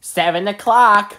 Seven o'clock.